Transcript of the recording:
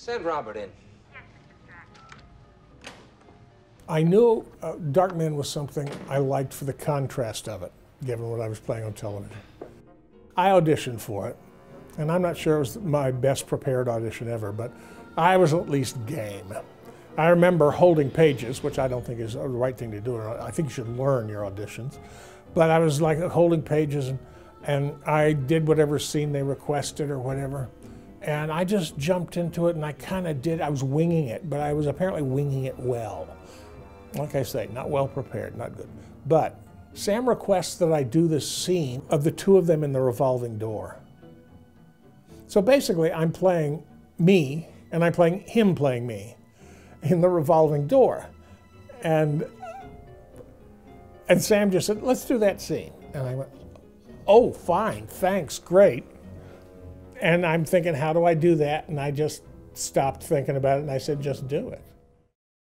Send Robert in. I knew uh, Darkman was something I liked for the contrast of it, given what I was playing on television. I auditioned for it, and I'm not sure it was my best prepared audition ever, but I was at least game. I remember holding pages, which I don't think is the right thing to do. I think you should learn your auditions. But I was like holding pages, and, and I did whatever scene they requested or whatever. And I just jumped into it, and I kind of did. I was winging it, but I was apparently winging it well like I say, not well prepared, not good. But Sam requests that I do this scene of the two of them in the revolving door. So basically, I'm playing me, and I'm playing him playing me in the revolving door. And and Sam just said, let's do that scene. And I went, oh, fine, thanks, great. And I'm thinking, how do I do that? And I just stopped thinking about it and I said, just do it.